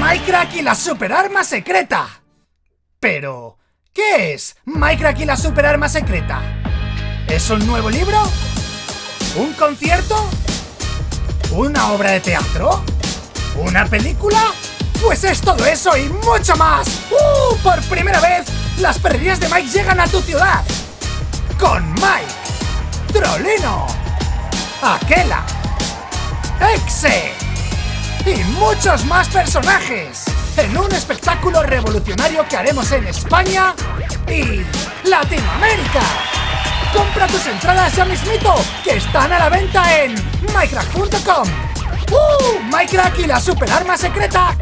Minecraft y la superarma secreta. Pero, ¿qué es Minecraft y la superarma secreta? ¿Es un nuevo libro? ¿Un concierto? ¿Una obra de teatro? ¿Una película? Pues es todo eso y mucho más. ¡Uh! Por primera vez, las perrerías de Mike llegan a tu ciudad. Con Mike, Trolino, Aquela, Exe y muchos más personajes en un espectáculo revolucionario que haremos en España y Latinoamérica. Compra tus entradas ya mismito, que están a la venta en minecraft.com. ¡Uh! Minecraft y la superarma secreta